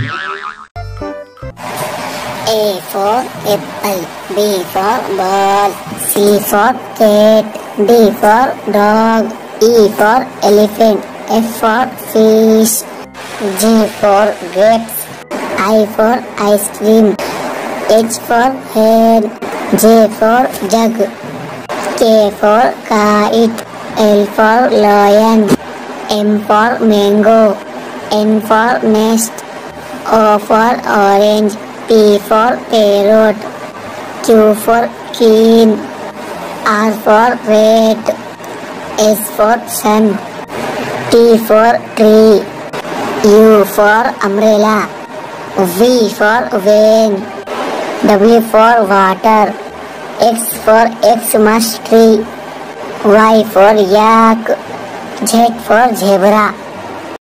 A for apple, B for ball, C for cat, D for dog, E for elephant, F for fish, G for grapes, I for ice cream, H for head, J for jug, K for kite, L for lion, M for mango, N for nest, O for orange, P for parrot, Q for queen, R for rat, S for sun, T for tree, U for umbrella, V for van, W for water, X for Xmas tree, Y for yak, Z for zebra.